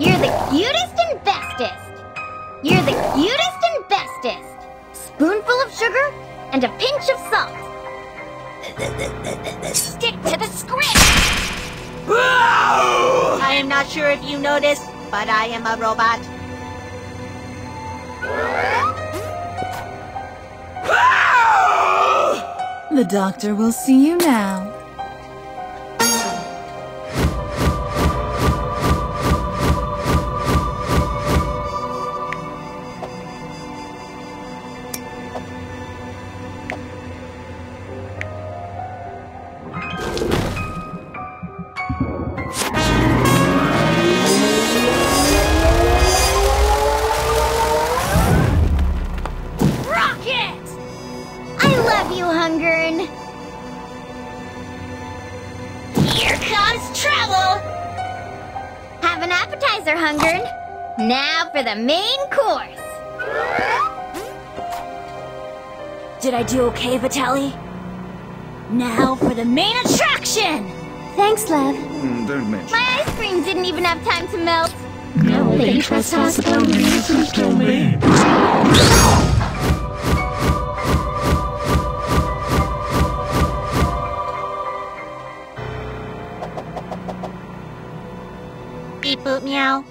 You're the cutest and bestest. You're the cutest and bestest. Spoonful of sugar and a pinch of salt. Stick to the script. I am not sure if you noticed, but I am a robot. The doctor will see you now. Love you, Hungern. Here comes trouble! Have an appetizer, Hungern. Now for the main course. Did I do okay, Vitelli? Now for the main attraction! Thanks, love. Mm, don't mention. My ice cream didn't even have time to melt. No, they trespass upon the innocent's domain. Beep boop meow.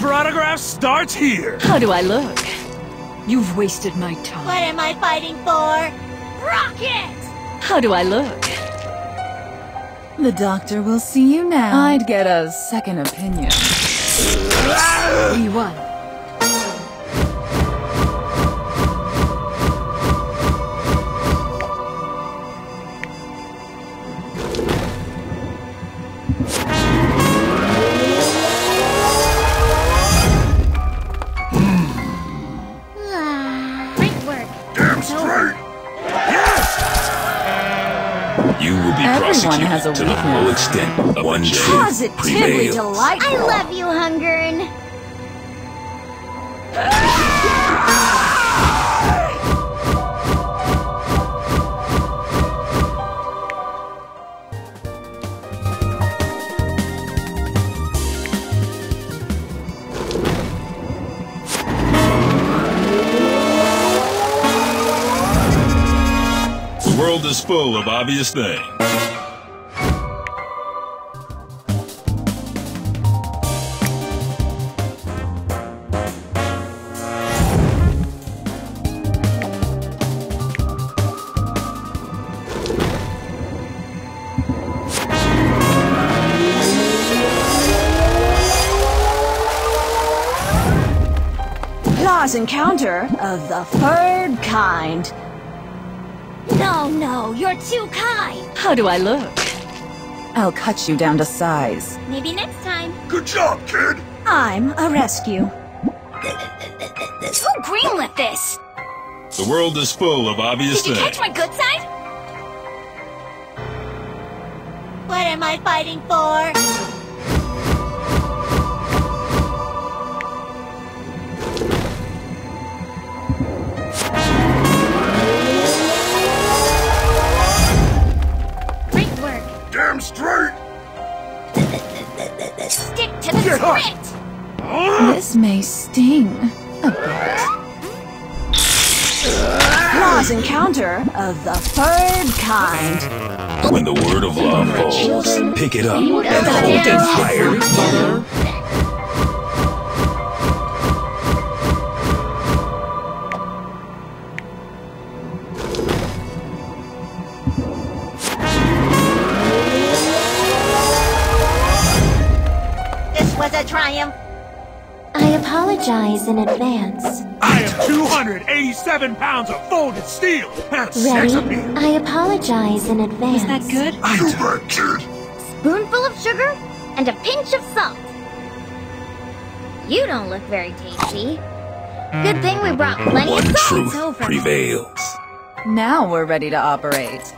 For autographs starts here. How do I look? You've wasted my time. What am I fighting for? Rocket! How do I look? The doctor will see you now. I'd get a second opinion. Ah! We won. You will be Everyone prosecuted has a to the full extent of one truth Positively prevails. delightful. I love you, Hungern. World is full of obvious things. Encounter of the third kind. No, no, you're too kind. How do I look? I'll cut you down to size. Maybe next time. Good job, kid! I'm a rescue. Who greenlit this? The world is full of obvious Did you things. catch my good side? What am I fighting for? This may sting a bit. Close encounter of the third kind. When the word of law falls, pick it up and hold it higher. This was a triumph. I apologize in advance. I am 287 pounds of folded steel and a Ready? centipede. I apologize in advance. Is that good? Too bad, kid. Spoonful of sugar and a pinch of salt. You don't look very tasty. Good thing we brought plenty One of salt. One truth prevails. Now we're ready to operate.